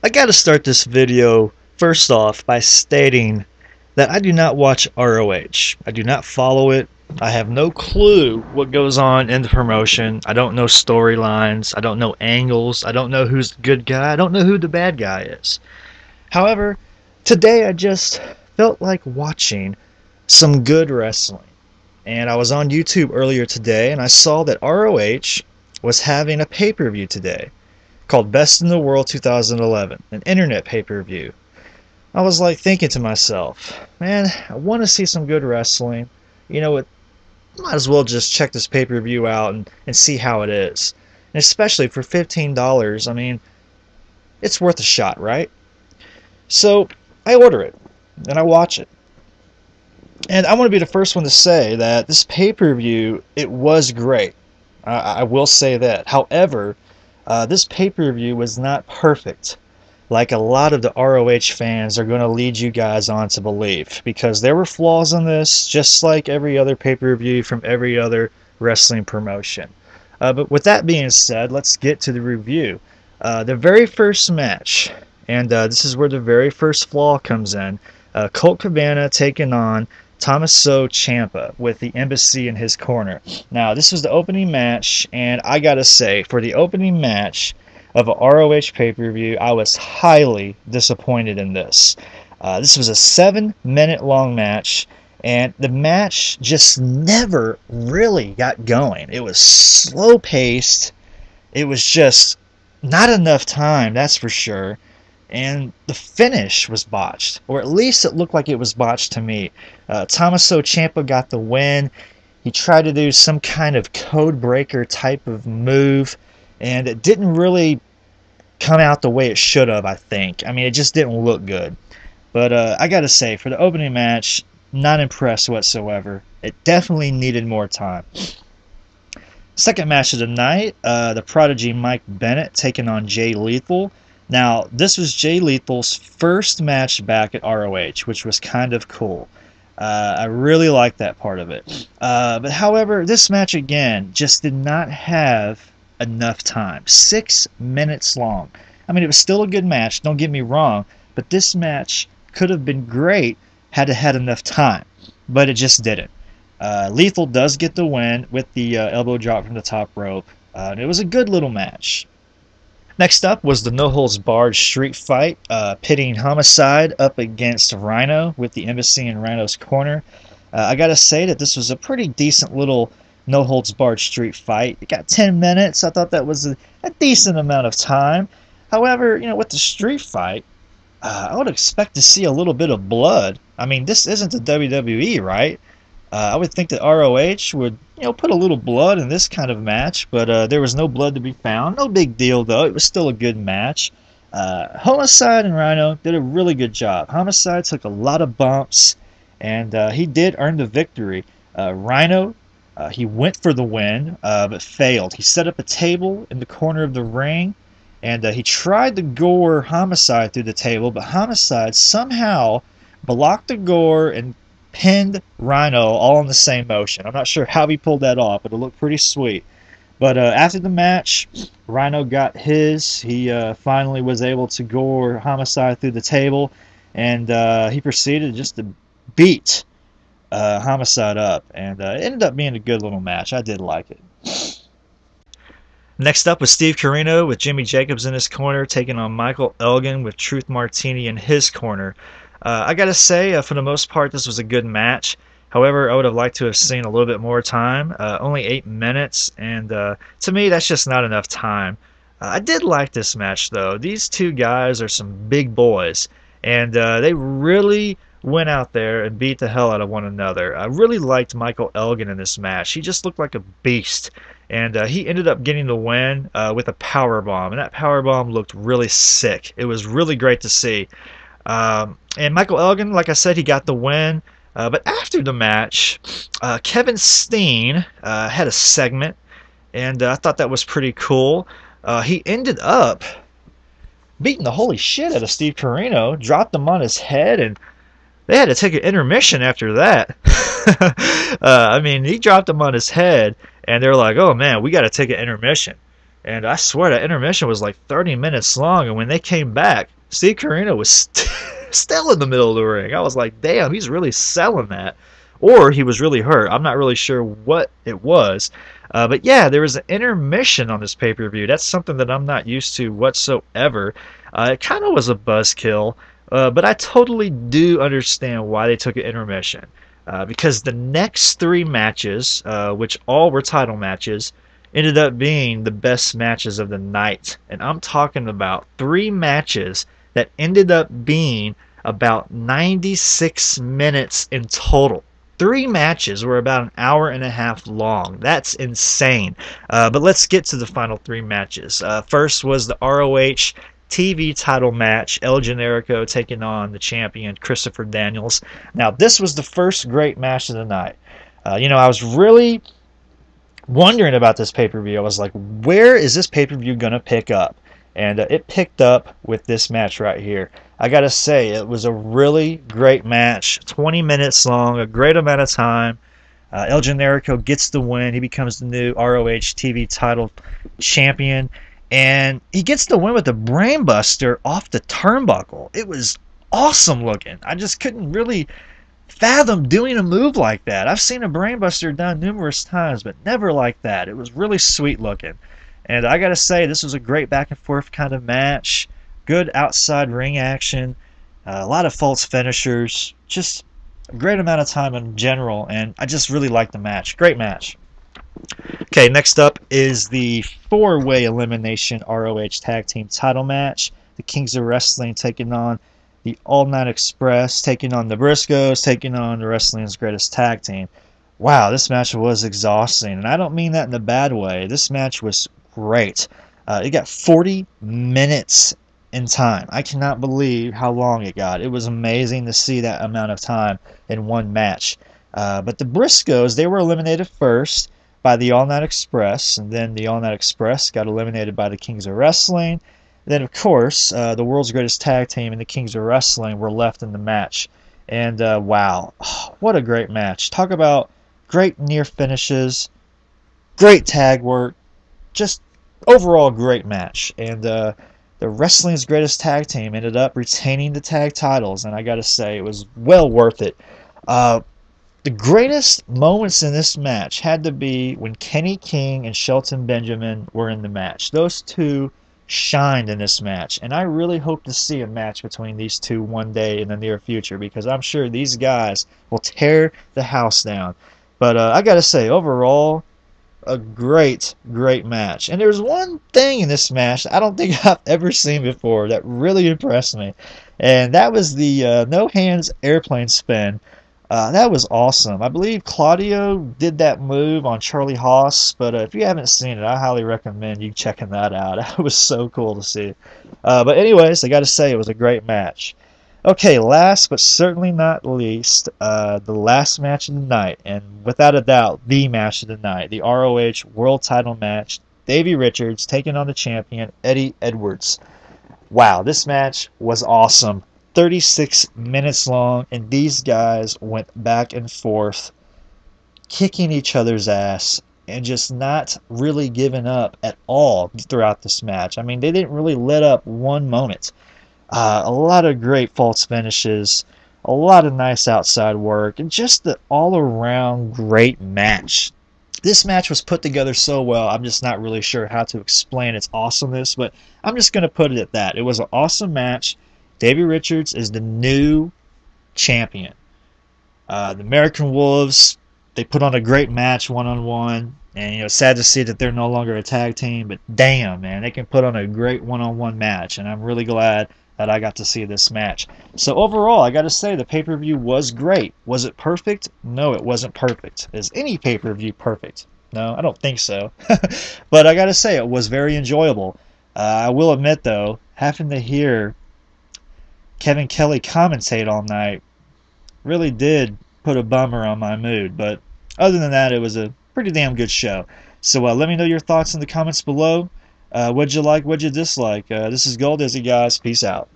I gotta start this video first off by stating that I do not watch ROH. I do not follow it. I have no clue what goes on in the promotion. I don't know storylines. I don't know angles. I don't know who's the good guy. I don't know who the bad guy is. However, today I just felt like watching some good wrestling. And I was on YouTube earlier today and I saw that ROH was having a pay per view today called Best in the World 2011, an internet pay per view. I was like thinking to myself, man, I want to see some good wrestling. You know, it might as well just check this pay per view out and, and see how it is. And especially for $15, I mean, it's worth a shot, right? So I order it and I watch it. And I want to be the first one to say that this pay per view, it was great. I, I will say that. However, uh, this pay per view was not perfect, like a lot of the ROH fans are going to lead you guys on to believe, because there were flaws in this, just like every other pay per view from every other wrestling promotion. Uh, but with that being said, let's get to the review. Uh, the very first match, and uh, this is where the very first flaw comes in. Uh, Colt Cabana taking on Tommaso Ciampa with the embassy in his corner. Now, this was the opening match, and I gotta say, for the opening match of a ROH pay per view, I was highly disappointed in this. Uh, this was a seven minute long match, and the match just never really got going. It was slow paced, it was just not enough time, that's for sure and the finish was botched, or at least it looked like it was botched to me. Uh, Tommaso Ciampa got the win. He tried to do some kind of code breaker type of move, and it didn't really come out the way it should have. I think. I mean, it just didn't look good. But uh, I got to say, for the opening match, not impressed whatsoever. It definitely needed more time. Second match of the night, uh, the prodigy Mike Bennett taking on Jay Lethal. Now, this was Jay Lethal's first match back at ROH, which was kind of cool. Uh, I really liked that part of it. Uh, but however, this match again just did not have enough time. Six minutes long. I mean, it was still a good match, don't get me wrong, but this match could have been great had it had enough time, but it just didn't. Uh, Lethal does get the win with the uh, elbow drop from the top rope. Uh, it was a good little match. Next up was the no holds barred street fight, uh, pitting Homicide up against Rhino with the embassy in Rhino's corner. Uh, I gotta say that this was a pretty decent little no holds barred street fight. It got 10 minutes. I thought that was a, a decent amount of time. However, you know, with the street fight, uh, I would expect to see a little bit of blood. I mean, this isn't the WWE, right? Uh, I would think that ROH would, you know, put a little blood in this kind of match, but uh, there was no blood to be found. No big deal, though. It was still a good match. Uh, Homicide and Rhino did a really good job. Homicide took a lot of bumps, and uh, he did earn the victory. Uh, Rhino, uh, he went for the win, but failed. He set up a table in the corner of the ring, and he tried to gore Homicide through the table, but Homicide somehow blocked the gore and pinned Rhino all in the same motion. I'm not sure how he pulled that off, but it looked pretty sweet. But uh, after the match, Rhino got his. He uh, finally was able to gore Homicide through the table, and uh, he proceeded just to beat uh, Homicide up. And uh, it ended up being a good little match. I did like it. Next up was Steve Corino with Jimmy Jacobs in his corner, taking on Michael Elgin with Truth Martini in his corner. Uh, I gotta say, uh, for the most part, this was a good match. However, I would have liked to have seen a little bit more time. Uh, only eight minutes, and uh, to me, that's just not enough time. Uh, I did like this match, though. These two guys are some big boys, and uh, they really went out there and beat the hell out of one another. I really liked Michael Elgin in this match. He just looked like a beast, and he ended up getting the win with a power bomb, and that power bomb looked really sick. It was really great to see. Um, and Michael Elgin, like I said, he got the win. Uh, but after the match, uh, Kevin Steen uh, had a segment, and uh, I thought that was pretty cool. Uh, he ended up beating the holy shit out of Steve Corino, dropped him on his head, and they had to take an intermission after that. Uh, I mean, he dropped him on his head, and they're like, "Oh man, we got to take an intermission." And I swear that intermission was like 30 minutes long. And when they came back, Steve Corino was st- still in the middle of the ring. I was like, damn, he's really selling that. Or he was really hurt. I'm not really sure what it was. Uh, but yeah, there was an intermission on this pay per view. That's something that I'm not used to whatsoever. Uh, it kind of was a buzzkill, uh, but I totally do understand why they took an intermission. Uh, because the next three matches, uh, which all were title matches, ended up being the best matches of the night. And I'm talking about three matches that ended up being about 96 minutes in total. Three matches were about an hour and a half long. That's insane. Uh, but let's get to the final three matches. Uh, first was the ROH TV title match, El Generico taking on the champion Christopher Daniels. Now, this was the first great match of the night. Uh, you know, I was really wondering about this pay per view. I was like, where is this pay per view going to pick up? And uh, it picked up with this match right here. I got to say, it was a really great match. 20 minutes long, a great amount of time. Uh, El Generico gets the win. He becomes the new ROH TV title champion and he gets the win with the brainbuster off the turnbuckle. It was awesome looking. I just couldn't really fathom doing a move like that. I've seen a brainbuster done numerous times, but never like that. It was really sweet looking. And I got to say, this was a great back and forth kind of match. Good outside ring action. Uh, a lot of false finishers. Just a great amount of time in general. And I just really liked the match. Great match. Okay, next up is the four way elimination ROH Tag Team title match. The Kings of Wrestling taking on the All Night Express, taking on the Briscoes, taking on the Wrestling's Greatest Tag Team. Wow, this match was exhausting, and I don't mean that in a bad way. This match was great. Uh, it got 40 minutes in time. I cannot believe how long it got. It was amazing to see that amount of time in one match. Uh, but the Briscoes, they were eliminated first by the All Night Express, and then the All Night Express got eliminated by the Kings of Wrestling. Then, of course, uh, the world's greatest tag team and the Kings of Wrestling were left in the match. And uh, wow, what a great match! Talk about great near finishes, great tag work, just overall great match. And uh, the wrestling's greatest tag team ended up retaining the tag titles, and I got to say, it was well worth it. Uh, the greatest moments in this match had to be when Kenny King and Shelton Benjamin were in the match. Those two shined in this match, and I really hope to see a match between these two one day in the near future because I'm sure these guys will tear the house down. But uh, I gotta say, overall, a great, great match. And there's one thing in this match I don't think I've ever seen before that really impressed me, and that was the uh, no hands airplane spin uh, that was awesome. I believe Claudio did that move on Charlie Haas, but uh, if you haven't seen it, I highly recommend you checking that out. It was so cool to see. Uh, but anyways, I got to say it was a great match. Okay, last but certainly not least, uh, the last match of the night, and without a doubt, the match of the night, the ROH World Title match. Davey Richards taking on the champion Eddie Edwards. Wow, this match was awesome. 36 minutes long, and these guys went back and forth, kicking each other's ass and just not really giving up at all throughout this match. I mean, they didn't really let up one moment. Uh, a lot of great false finishes, a lot of nice outside work, and just the all around great match. This match was put together so well, I'm just not really sure how to explain its awesomeness, but I'm just going to put it at that. It was an awesome match. Davey Richards is the new champion. Uh, the American Wolves, they put on a great match one on one. And, you know, sad to see that they're no longer a tag team, but damn, man, they can put on a great one on one match. And I'm really glad that I got to see this match. So, overall, I got to say the pay per view was great. Was it perfect? No, it wasn't perfect. Is any pay per view perfect? No, I don't think so. but I got to say, it was very enjoyable. Uh, I will admit, though, having to hear Kevin Kelly commentate all night really did put a bummer on my mood. But other than that, it was a pretty damn good show. So uh, let me know your thoughts in the comments below. Uh, what'd you like? What'd you dislike? Uh, this is Gold Dizzy, guys. Peace out.